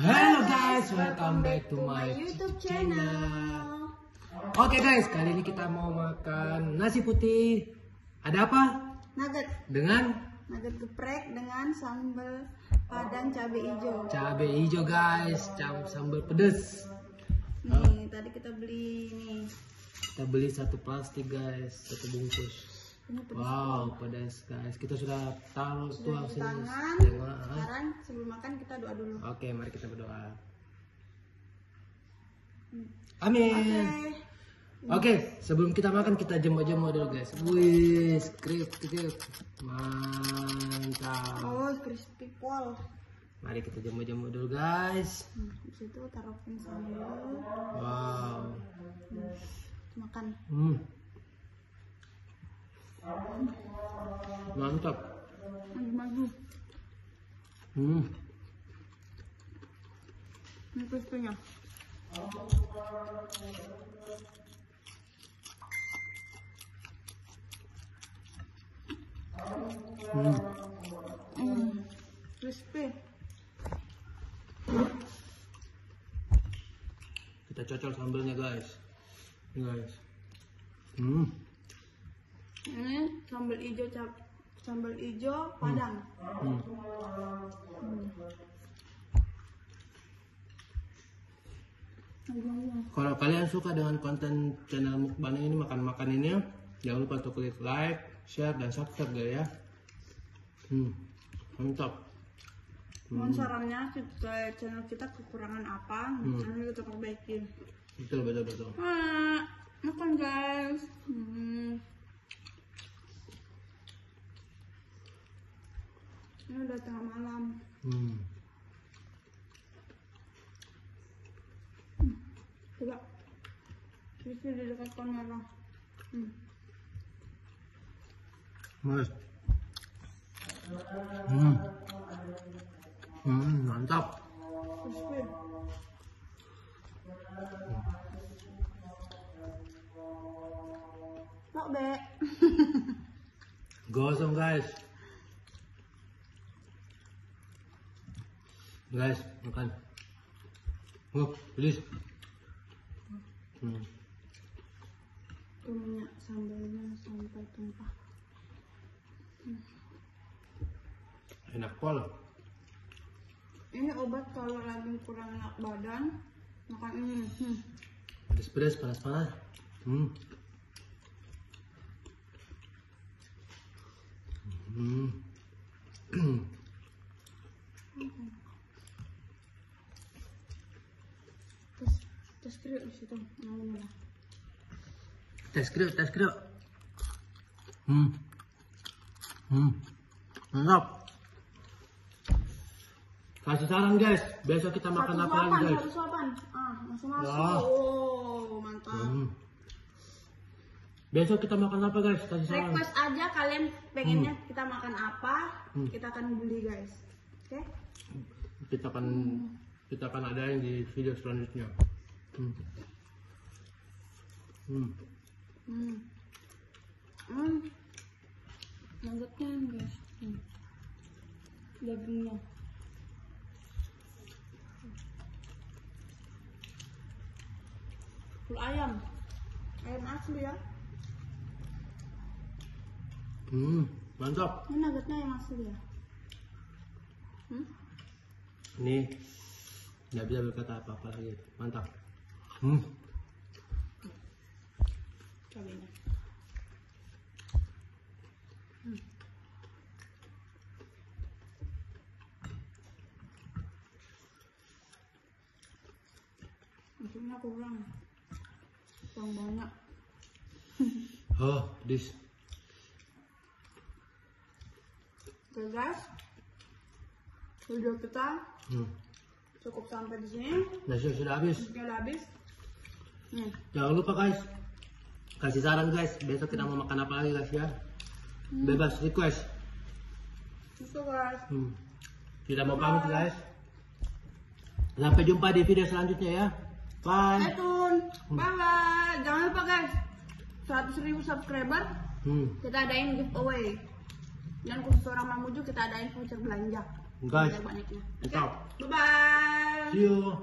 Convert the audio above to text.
Halo guys, welcome back to my YouTube channel. Oke guys, kali ini kita mau makan nasi putih. Ada apa? Nugget, Dengan nugget geprek dengan sambal padang cabai hijau. cabai hijau guys, cam sambal pedes. Nih, tadi kita beli nih. Kita beli satu plastik guys, satu bungkus. Ini pedas Wow, pedas guys. Kita sudah taruh tuang di sini. tangan. Sekarang sebelum makan kita doa dulu. Oke, mari kita berdoa. Hmm. Amin. Oke. Oke, sebelum kita makan kita jemur-jemur dulu guys. Wih, skrip, skrip. Mantap. Oh, crispy pol. Mari kita jemur-jemur dulu guys. Hmm, di situ taruhin sambal. Wow. Makan. Hmm. Mantap. Maju-maju. Hmm. Ini crispy-nya. Hmm. Hmm. Crispy. Kita cocol sambelnya guys. Guys. Hmm. Ini sambal hijau cap sambal hijau padang. Hmm. Maju-maju. Kalau kalian suka dengan konten channel mukbang ini makan-makan ini ya, jangan lupa untuk klik like, share, dan subscribe ya. Hmm. Mantap. Mohon sarannya kita channel kita kekurangan apa, nanti kita perbaiki. Betul betul betul. Ah, makan guys. Hmm. Ini udah tengah malam. Hmm. Coba. Sisi di dekat kamera. Hmm. Mas. Hmm. Hmm, mantap. Crispy. Not bad. Gosong guys. Guys, makan. Oh, please. Hmm. Tuh minyak sambalnya sampai tumpah. Enak pol. Ini obat kalau lagi kurang enak badan, makan ini. Hmm. Pedas-pedas, panas-panas. Hmm. Hmm. Terus terus kriuk di situ tes kriuk, tes kriuk. Hmm. Hmm. Mantap. Kasih saran guys, besok kita makan apa lagi guys? satu suapan. Ah, langsung masuk. Wah. Oh, mantap. Hmm. Besok kita makan apa guys? Kasih saran. Request aja kalian pengennya kita makan apa, Hmm. kita akan beli guys. Oke? Kita akan kita akan adain di video selanjutnya. Hmm. Hmm. Hmm. Hmm. Nuggetnya guys. Hmm. Dagingnya. Full ayam. Ayam asli ya. Hmm. Mantap. Ini nuggetnya yang asli ya. Hmm? Ini nggak bisa berkata apa-apa lagi. Mantap. Hmm. Cabainya. Untungnya kurang. Kurang banyak. Oh, this. Guys. Video kita Hmm. cukup sampai di sini. Nasi sudah habis. Sudah udah habis. Nih, Jangan lupa guys. Kasih saran guys. Besok kita mau makan apa lagi guys ya? Bebas request. itu guys. Hmm. Kita mau pamit guys. Sampai jumpa di video selanjutnya ya. Bye. Stay tune. Bye bye. Jangan lupa guys. 100 ribu subscriber Hmm. kita adain giveaway. Dan khusus orang Mamuju kita adain voucher belanja. Guys, Banyak-banyaknya. Bye bye. Bye. See you.